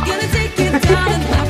Gonna take you down and